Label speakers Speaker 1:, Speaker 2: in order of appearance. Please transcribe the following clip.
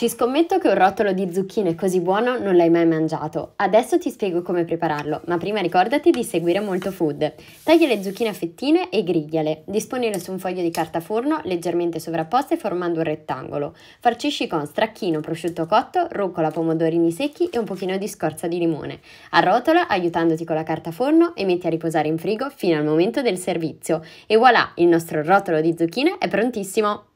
Speaker 1: Ci scommetto che un rotolo di zucchine così buono non l'hai mai mangiato. Adesso ti spiego come prepararlo, ma prima ricordati di seguire Molto Food. Taglia le zucchine a fettine e grigliale. Disponile su un foglio di carta forno leggermente sovrapposte formando un rettangolo. Farcisci con stracchino, prosciutto cotto, rucola, pomodorini secchi e un pochino di scorza di limone. Arrotola aiutandoti con la carta forno e metti a riposare in frigo fino al momento del servizio. E voilà, il nostro rotolo di zucchine è prontissimo!